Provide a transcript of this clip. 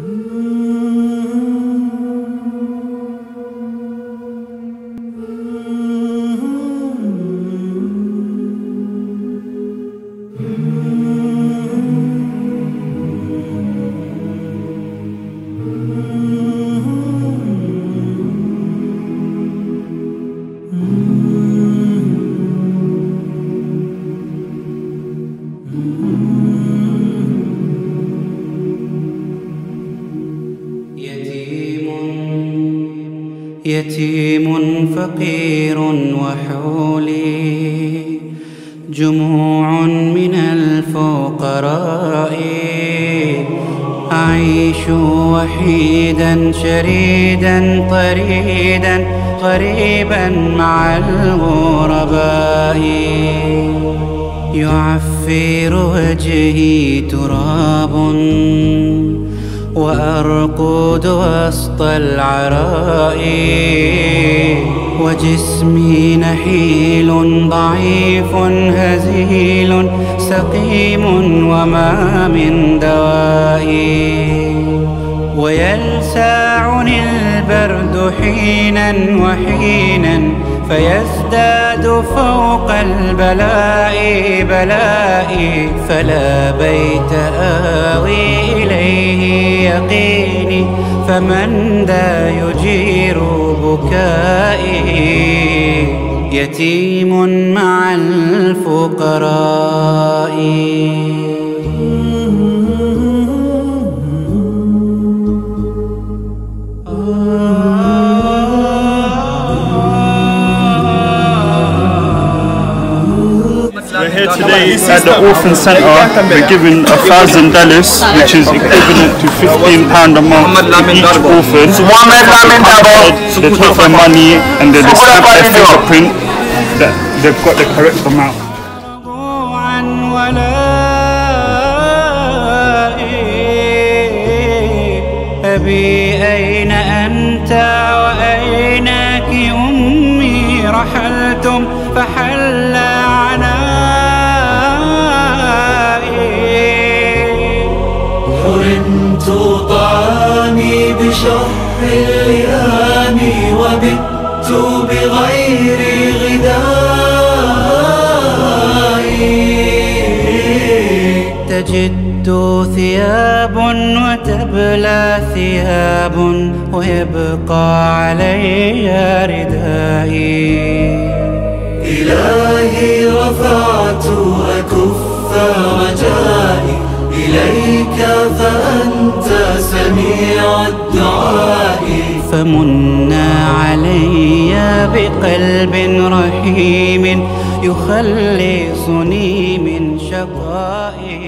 يتيم يتيم فقير وحولي جموع من الفقراء أعيش وحيدا شريدا طريدا غريبا مع الغرباء. يعفر وجهي تراب وأرقد وسط العراء وجسمي نحيل ضعيف هزيل سقيم وما من دوائي ويلسعني البرد حينا وحينا فيزداد فوق البلاء بلائي فلا بيت آوي إليه يقيني. فمن ذا يجير بكائي؟ يتيم مع الفقراء. here today at the Orphan Center. We're given a thousand dollars, which is equivalent to fifteen pound a month to each orphan. They take their money and then they stamp their fingerprint that they've got the correct amount. عن ولائي أبي بشح اللئام وبت بغير غذائي. تجد ثياب وتبلى ثياب ويبقى علي ردائي. إلهي رفعت أكف رجائي. إليك فأنت فمنا علي بقلب رحيم يخلصني من شقائي.